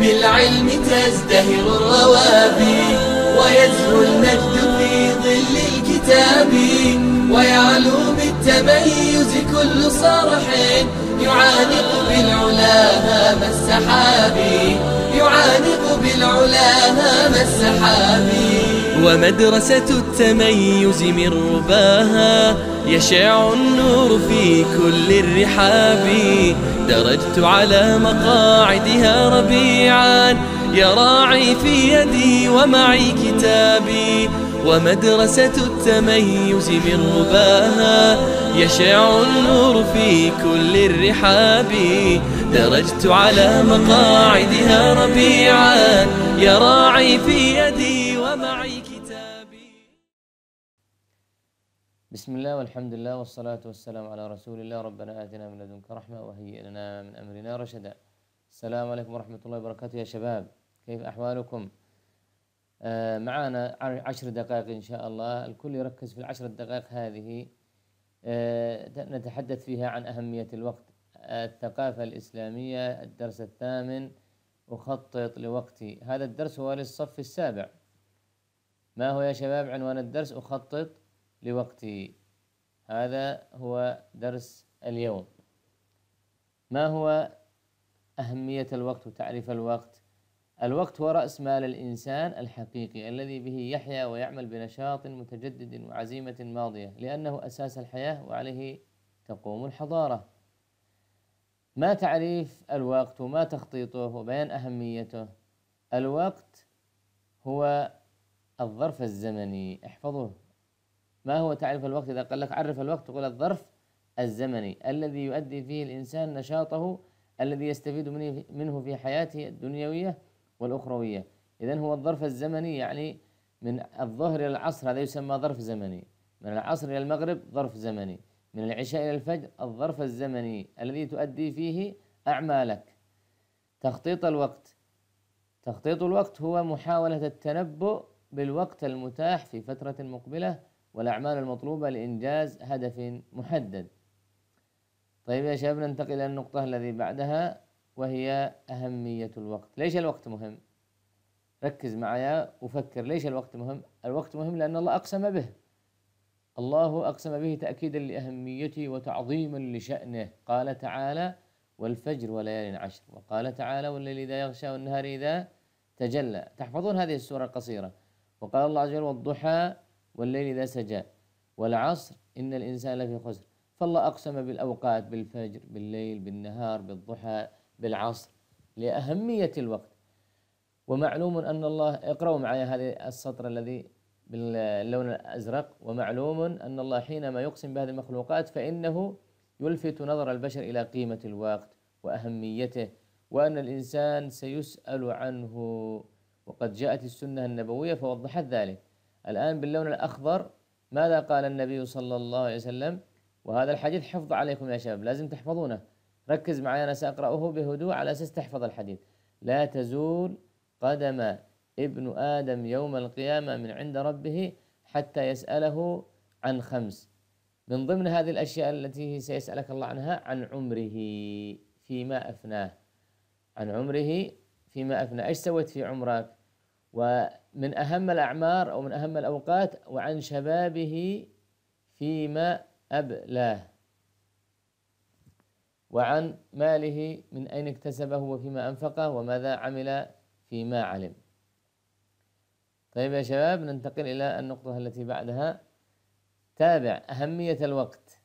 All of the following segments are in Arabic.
بالعلم تزدهر الروابي ويزهو المجد في ظل الكتاب ويعلو بالتميز كل صرح. يعانق بالعلا هام السحاب يعانق بالعلا هام السحاب. ومدرسة التميز من رباها. يشع النور في كل الرحاب. درجت على مقاعدها ربيعا. يراعي في يدي ومعي كتابي. ومدرسة التميز من رباها. يشع النور في كل الرحاب. درجت على مقاعدها ربيعا. يراعي في يدي بسم الله والحمد لله والصلاة والسلام على رسول الله. ربنا آتنا من لدنك رحمة وهيئ لنا من أمرنا رشدا. السلام عليكم ورحمة الله وبركاته يا شباب. كيف أحوالكم؟ آه معنا عشر دقائق إن شاء الله. الكل يركز في العشر دقائق هذه. آه نتحدث فيها عن أهمية الوقت. الثقافة الإسلامية الدرس الثامن أخطط لوقتي. هذا الدرس هو للصف السابع. ما هو يا شباب عنوان الدرس؟ أخطط لوقتي هذا هو درس اليوم. ما هو أهمية الوقت وتعريف الوقت؟ الوقت هو رأس مال الإنسان الحقيقي الذي به يحيا ويعمل بنشاط متجدد وعزيمة ماضية لأنه أساس الحياة وعليه تقوم الحضارة. ما تعريف الوقت وما تخطيطه وبيان أهميته؟ الوقت هو الظرف الزمني احفظوه. ما هو تعريف الوقت؟ إذا قال لك عرف الوقت تقول الظرف الزمني الذي يؤدي فيه الإنسان نشاطه الذي يستفيد منه في حياته الدنيوية والأخروية. إذا هو الظرف الزمني يعني من الظهر إلى العصر هذا يسمى ظرف زمني. من العصر إلى المغرب ظرف زمني. من العشاء إلى الفجر الظرف الزمني الذي تؤدي فيه أعمالك. تخطيط الوقت. تخطيط الوقت هو محاولة التنبؤ بالوقت المتاح في فترة مقبلة والأعمال المطلوبة لإنجاز هدف محدد. طيب يا شباب ننتقل إلى النقطة الذي بعدها وهي أهمية الوقت. ليش الوقت مهم؟ ركز معايا وفكر ليش الوقت مهم؟ الوقت مهم لأن الله أقسم به. الله أقسم به تأكيدا لأهميته وتعظيما لشأنه. قال تعالى والفجر وليال عشر وقال تعالى والليل إذا يغشى والنهار إذا تجلى تحفظون هذه السورة القصيرة. وقال الله عز وجل والضحى والليل إذا سجى والعصر إن الإنسان لفي خسر. فالله أقسم بالأوقات بالفجر بالليل بالنهار بالضحى بالعصر لأهمية الوقت. ومعلوم أن الله اقرأوا معي هذا السطر الذي باللون الأزرق. ومعلوم أن الله حينما يقسم بهذه المخلوقات فإنه يلفت نظر البشر إلى قيمة الوقت وأهميته وأن الإنسان سيسأل عنه. وقد جاءت السنة النبوية فوضحت ذلك. الآن باللون الأخضر ماذا قال النبي صلى الله عليه وسلم؟ وهذا الحديث حفظ عليكم يا شباب لازم تحفظونه. ركز معي أنا سأقرأه بهدوء على أساس تحفظ الحديث. لا تزول قدم ابن آدم يوم القيامة من عند ربه حتى يسأله عن خمس. من ضمن هذه الأشياء التي سيسألك الله عنها عن عمره فيما أفناه. عن عمره فيما أفناه. إيش سويت في عمرك؟ ومن أهم الأعمار أو من أهم الأوقات وعن شبابه فيما أبلاه. وعن ماله من أين اكتسبه وفيما أنفقه وماذا عمل فيما علم. طيب يا شباب ننتقل إلى النقطة التي بعدها. تابع أهمية الوقت.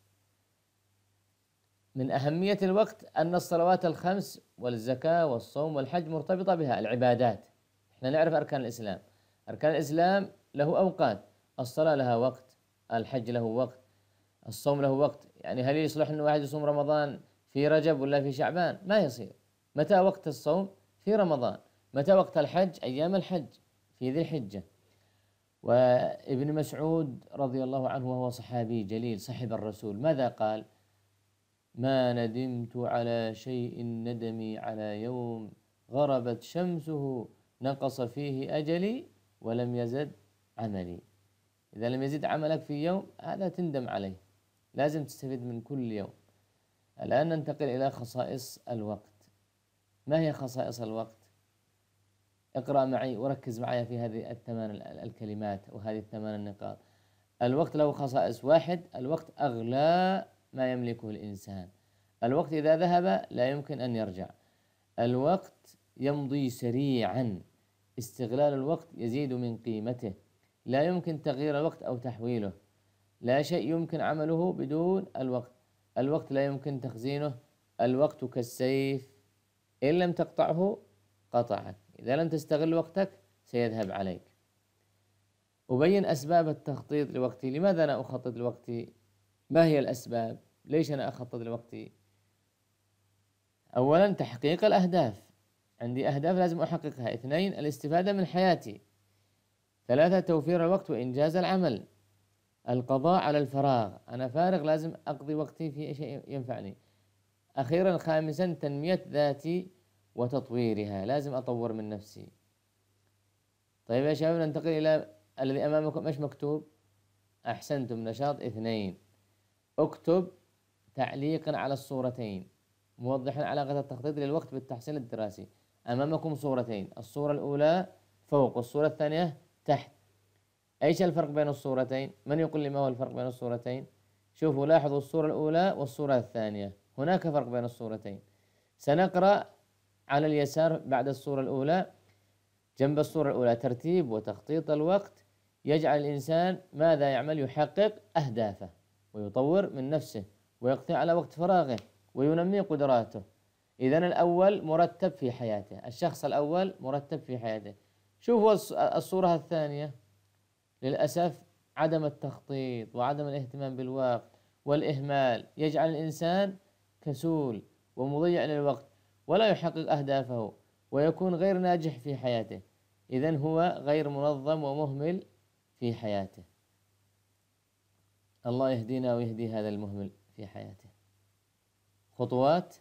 من أهمية الوقت أن الصلوات الخمس والزكاة والصوم والحج مرتبطة بها العبادات. إحنا نعرف أركان الإسلام. أركان الإسلام له أوقات الصلاة لها وقت الحج له وقت الصوم له وقت. يعني هل يصلح أن واحد يصوم رمضان في رجب ولا في شعبان؟ ما يصير. متى وقت الصوم؟ في رمضان. متى وقت الحج؟ أيام الحج في ذي الحجة. وابن مسعود رضي الله عنه وهو صحابي جليل صحب الرسول ماذا قال؟ ما ندمت على شيء ندمي على يوم غربت شمسه نقص فيه أجلي ولم يزد عملي. إذا لم يزد عملك في يوم هذا تندم عليه. لازم تستفيد من كل يوم. الآن ننتقل إلى خصائص الوقت. ما هي خصائص الوقت؟ اقرأ معي وركز معي في هذه الثمان الكلمات وهذه الثمان النقاط. الوقت له خصائص. واحد الوقت أغلى ما يملكه الإنسان. الوقت إذا ذهب لا يمكن أن يرجع. الوقت يمضي سريعا. استغلال الوقت يزيد من قيمته. لا يمكن تغيير الوقت أو تحويله. لا شيء يمكن عمله بدون الوقت. الوقت لا يمكن تخزينه. الوقت كالسيف. إن لم تقطعه قطعك. إذا لم تستغل وقتك سيذهب عليك. أبين أسباب التخطيط لوقتي. لماذا أنا أخطط لوقتي؟ ما هي الأسباب؟ ليش أنا أخطط لوقتي؟ أولا تحقيق الأهداف. عندي أهداف لازم أحققها. اثنين الاستفادة من حياتي. ثلاثة توفير الوقت وإنجاز العمل. القضاء على الفراغ. أنا فارغ لازم أقضي وقتي في شيء ينفعني. أخيرا خامسا تنمية ذاتي وتطويرها. لازم أطور من نفسي. طيب يا شباب ننتقل إلى الذي أمامكم. إيش مكتوب؟ أحسنتم نشاط. اثنين اكتب تعليقا على الصورتين. موضحا علاقة التخطيط للوقت بالتحصيل الدراسي. أمامكم صورتين الصورة الأولى فوق والصورة الثانية تحت. إيش الفرق بين الصورتين؟ من يقول لي ما هو الفرق بين الصورتين؟ شوفوا لاحظوا الصورة الأولى والصورة الثانية. هناك فرق بين الصورتين. سنقرأ على اليسار بعد الصورة الأولى. جنب الصورة الأولى ترتيب وتخطيط الوقت. يجعل الإنسان ماذا يعمل؟ يحقق أهدافه ويطور من نفسه ويقضي على وقت فراغه وينمي قدراته. إذا الأول مرتب في حياته. الشخص الأول مرتب في حياته. شوفوا الصورة الثانية. للأسف عدم التخطيط وعدم الاهتمام بالوقت والإهمال يجعل الإنسان كسول ومضيع للوقت ولا يحقق أهدافه ويكون غير ناجح في حياته. إذا هو غير منظم ومهمل في حياته. الله يهدينا ويهدي هذا المهمل في حياته. خطوات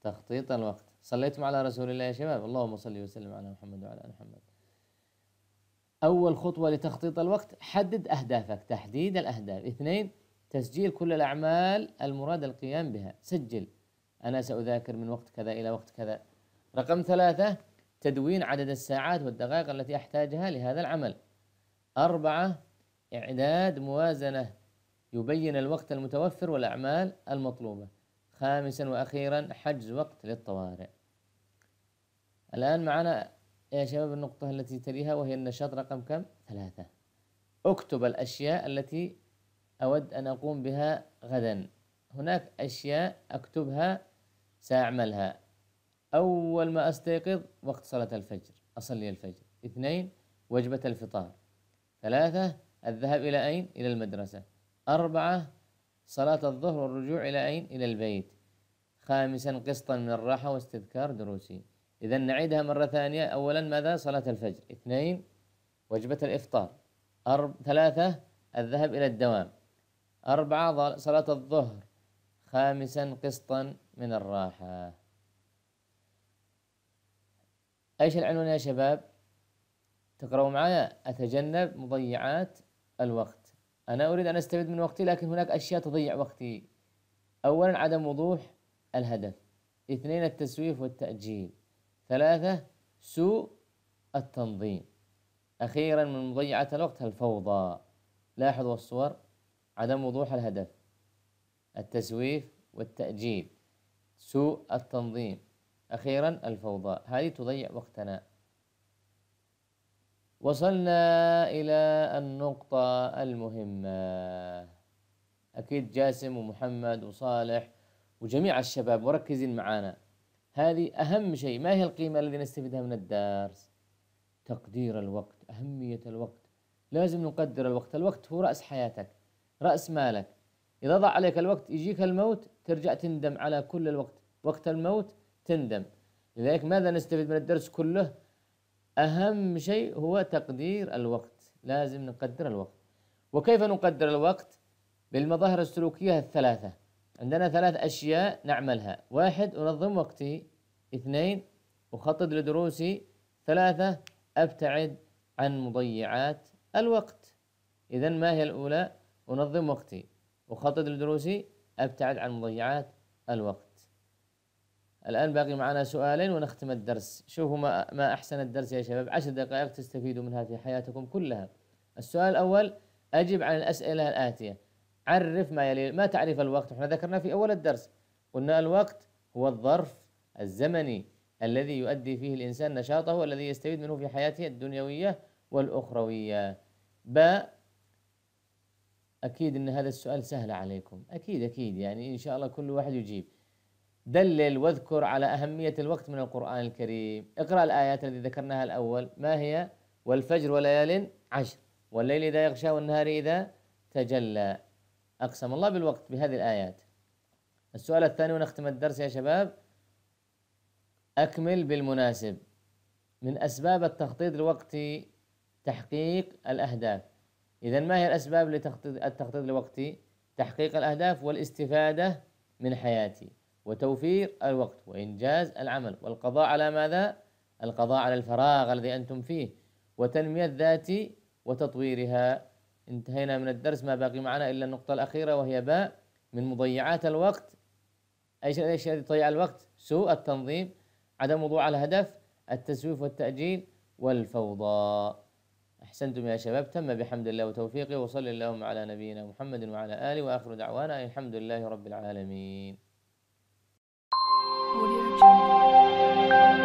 تخطيط الوقت. صليتم على رسول الله يا شباب. اللهم صل وسلم على محمد وعلى آل محمد. أول خطوة لتخطيط الوقت حدد أهدافك تحديد الأهداف. اثنين تسجيل كل الأعمال المراد القيام بها. سجل. أنا سأذاكر من وقت كذا إلى وقت كذا. رقم ثلاثة تدوين عدد الساعات والدقائق التي أحتاجها لهذا العمل. أربعة إعداد موازنة. يبين الوقت المتوفر والأعمال المطلوبة. خامسا وأخيرا حجز وقت للطوارئ. الآن معنا يا شباب النقطة التي تليها وهي النشاط رقم كم؟ ثلاثة. أكتب الأشياء التي أود أن أقوم بها غدا. هناك أشياء أكتبها سأعملها. أول ما أستيقظ وقت صلاة الفجر أصلي الفجر. اثنين وجبة الفطار. ثلاثة الذهاب إلى أين؟ إلى المدرسة. أربعة صلاة الظهر والرجوع إلى أين؟ إلى البيت. خامسا قسطا من الراحة واستذكار دروسي. إذا نعيدها مرة ثانية. أولا ماذا؟ صلاة الفجر. اثنين وجبة الإفطار. أرب... ثلاثة الذهاب إلى الدوام. أربعة صلاة الظهر. خامسا قسطا من الراحة. أيش العنوان يا شباب؟ تقرأوا معايا. أتجنب مضيعات الوقت. أنا أريد أن أستفيد من وقتي لكن هناك أشياء تضيع وقتي. أولا عدم وضوح الهدف. اثنين التسويف والتأجيل. ثلاثة سوء التنظيم. أخيرا من مضيعات الوقت الفوضى. لاحظوا الصور. عدم وضوح الهدف. التسويف والتأجيل. سوء التنظيم. أخيرا الفوضى. هذه تضيع وقتنا. وصلنا إلى النقطة المهمة. أكيد جاسم ومحمد وصالح وجميع الشباب مركزين معانا. هذه أهم شيء ما هي القيمة التي نستفيدها من الدرس؟ تقدير الوقت أهمية الوقت. لازم نقدر الوقت. الوقت هو رأس حياتك رأس مالك. إذا ضاع عليك الوقت يجيك الموت ترجع تندم على كل الوقت. وقت الموت تندم. لذلك ماذا نستفيد من الدرس كله؟ أهم شيء هو تقدير الوقت. لازم نقدر الوقت. وكيف نقدر الوقت؟ بالمظاهر السلوكية الثلاثة. عندنا ثلاث أشياء نعملها. واحد أنظم وقتي. اثنين أخطط لدروسي. ثلاثة أبتعد عن مضيعات الوقت. إذا ما هي الأولى؟ أنظم وقتي. أخطط لدروسي أبتعد عن مضيعات الوقت. الآن باقي معنا سؤالين ونختم الدرس. شوفوا ما, ما أحسن الدرس يا شباب. عشر دقائق تستفيدوا منها في حياتكم كلها. السؤال الأول أجب عن الأسئلة الآتية. عرف ما يلي ما تعرف الوقت. إحنا ذكرنا في أول الدرس. قلنا الوقت هو الظرف الزمني الذي يؤدي فيه الإنسان نشاطه والذي يستفيد منه في حياته الدنيوية والأخروية. باء أكيد أن هذا السؤال سهل عليكم. أكيد أكيد. يعني إن شاء الله كل واحد يجيب. دلل واذكر على أهمية الوقت من القرآن الكريم. اقرأ الآيات التي ذكرناها الأول. ما هي؟ والفجر وليال عشر. والليل إذا يغشى والنهار إذا تجلى. أقسم الله بالوقت بهذه الآيات. السؤال الثاني ونختم الدرس يا شباب. أكمل بالمناسب. من أسباب التخطيط الوقتي تحقيق الأهداف. إذا ما هي الأسباب لتخطيط التخطيط الوقتي تحقيق الأهداف؟ والاستفادة من حياتي. وتوفير الوقت وإنجاز العمل. والقضاء على ماذا؟ القضاء على الفراغ الذي أنتم فيه وتنمية ذاتي وتطويرها. انتهينا من الدرس ما باقي معنا إلا النقطة الأخيرة وهي باء من مضيعات الوقت. أي شيء الذي يضيع الوقت؟ سوء التنظيم عدم وضوع الهدف التسويف والتأجيل والفوضى. أحسنتم يا شباب تم بحمد الله وتوفيقه وصل اللهم على نبينا محمد وعلى آله وآخر دعوانا الحمد لله رب العالمين. thank you